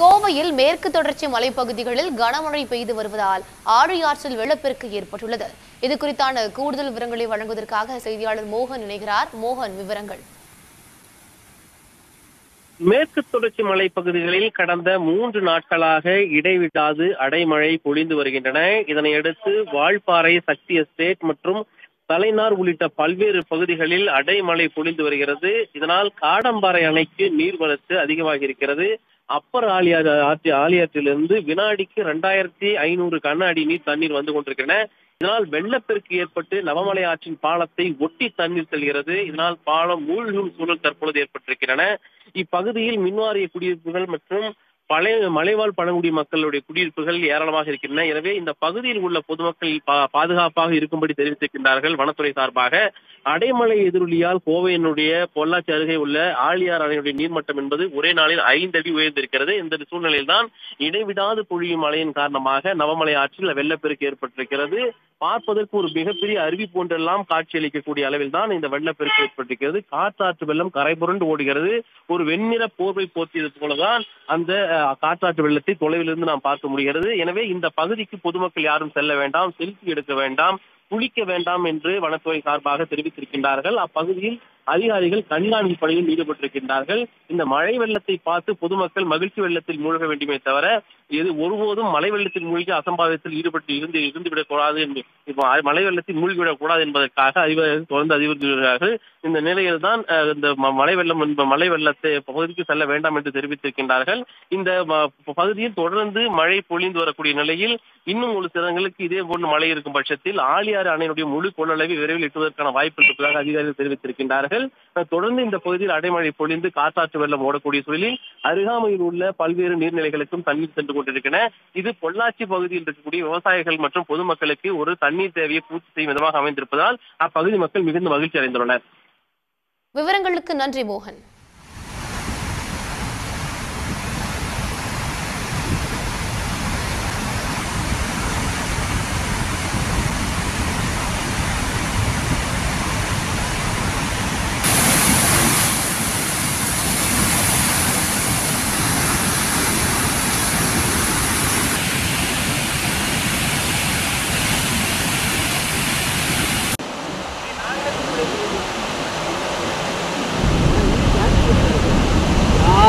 கோவையில் மேற்கு தொடர்ச்சி மலைப்பகுதிகளில் கனமழை பெய்து வருவதால் ஆழியாற்றில் வெள்ளப்பெருக்கு ஏற்பட்டுள்ளது. இது குறித்தான கூடுதல் விவரங்களை வழங்குவதற்காக செய்தியாளர் மோகன் இணைகிறார். மோகன் விவரங்கள். மேற்கு தொடர்ச்சி மலைப்பகுதிகளில் கடந்த மூன்று நாட்களாக இடைவிடாது அடைமழை பொழிந்து வருகின்றன. இதனையடுத்து வால்பாறை சக்தி எஸ்டேட் மற்றும் தலைநார் உள்ளிட்ட பல்வேறு பகுதிகளில் அடைமழை பொழிந்து வருகிறது. இதனால் காடம்பாறை அணைக்கு நீர்வரத்து அதிகமாக இருக்கிறது அப்பர் ஆலியா ஆத்தி ஆலியாற்றிலிருந்து வினாடிக்கு ரெண்டாயிரத்தி ஐநூறு கண்ணாடி அடி நீர் தண்ணீர் வந்து கொண்டிருக்கின்றன. இதனால் வெள்ளப்பெருக்கு ஏற்பட்டு நவமலை ஆற்றின் பாலத்தை ஒட்டி தண்ணீர் செல்கிறது. இதனால் பாலம் மூழ்கும் சூழல் தற்பொழுது ஏற்பட்டிருக்கின்றன. இப்பகுதியில் மின்வாரிய குடியிருப்புகள் மற்றும் பழைய மலைவாழ் பழங்குடி மக்களுடைய குடியிருப்புகள் ஏராளமாக இருக்கின்றன. எனவே இந்த பகுதியில் உள்ள பொதுமக்கள் பா- பாதுகாப்பாக இருக்கும்படி தெரிவித்திருக்கின்றார்கள் வனத்துறை சார்பாக. அடைமலை எதிரொலியால் கோவையினுடைய பொள்ளாச்சி அருகே உள்ள ஆழியார் அணையுடைய நீர்மட்டம் என்பது ஒரே நாளில் ஐந்து அடி உயர்ந்திருக்கிறது. இந்த சூழ்நிலையில்தான் இடைவிடாது பொழியும் மழையின் காரணமாக நவமலை ஆற்றில் வெள்ளப்பெருக்கு ஏற்பட்டிருக்கிறது. பார்ப்பதற்கு ஒரு மிகப்பெரிய அருவி போன்றெல்லாம் காட்சியளிக்கக்கூடிய அளவில் தான் இந்த வெள்ளப்பெருக்கு ஏற்பட்டிருக்கிறது. காற்றாற்று வெள்ளம் கரைபுரண்டு ஓடுகிறது. ஒரு வெண்ணிற போர்வை போர்த்தியது போலதான் அந்த காற்றாற்று வெள்ளத்தை தொலைவிலிருந்து நாம் பார்க்க முடிகிறது. எனவே இந்த பகுதிக்கு பொதுமக்கள் யாரும் செல்ல வேண்டாம் செல்ஃபி எடுக்க வேண்டாம். குளிக்க வேண்டாம் என்று வனத்துறை சார்பாக தெரிவித்திருக்கின்றார்கள். அப்பகுதியில் அதிகாரிகள் கண்காணிப்பு பணியில் ஈடுபட்டிருக்கின்றார்கள். இந்த மழை வெள்ளத்தை பார்த்து பொதுமக்கள் மகிழ்ச்சி வெள்ளத்தில் மூழ்க வேண்டுமே தவிர இது ஒருபோதும் மழை வெள்ளத்தில் மூழ்கி அசம்பாவிதத்தில் ஈடுபட்டு இருந்து இருந்துவிடக் கூடாது என்று இப்போ மழை வெள்ளத்தில் மூழ்கிவிடக் கூடாது என்பதற்காக அதிகாரிகள் தொடர்ந்து அறிவுறுத்துகிறார்கள் இந்த நிலையில் தான் இந்த மழை வெள்ளம் என்ப மழை வெள்ளத்தை பகுதிக்கு செல்ல வேண்டாம் என்று தெரிவித்திருக்கின்றார்கள். இந்த பகுதியில் தொடர்ந்து மழை பொழிந்து வரக்கூடிய நிலையில் இன்னும் ஒரு சில இதே போன்று மழை இருக்கும் பட்சத்தில் ஆழியாறு அணையினுடைய முழு கொள்ளளவை விரைவில் எட்டுவதற்கான வாய்ப்பு இருப்பதாக அதிகாரிகள் தெரிவித்திருக்கின்றார்கள். தொடர்ந்து இந்த பகுதியில் அடைமழை பொழிந்து காற்றாற்று வெள்ளம் ஓடக்கூடிய சூழலில் அருகாமையில் உள்ள பல்வேறு நீர்நிலைகளுக்கும் தண்ணீர் சென்று கொண்டிருக்கின்றன. இது பொள்ளாச்சி பகுதியில் இருக்கக்கூடிய விவசாயிகள் மற்றும் பொதுமக்களுக்கு ஒரு தண்ணீர் தேவையை பூர்த்தி செய்யும் விதமாக அமைந்திருப்பதால் அப்பகுதி மக்கள் மிகுந்த மகிழ்ச்சி அடைந்துள்ளனர். விவரங்களுக்கு நன்றி மோகன்.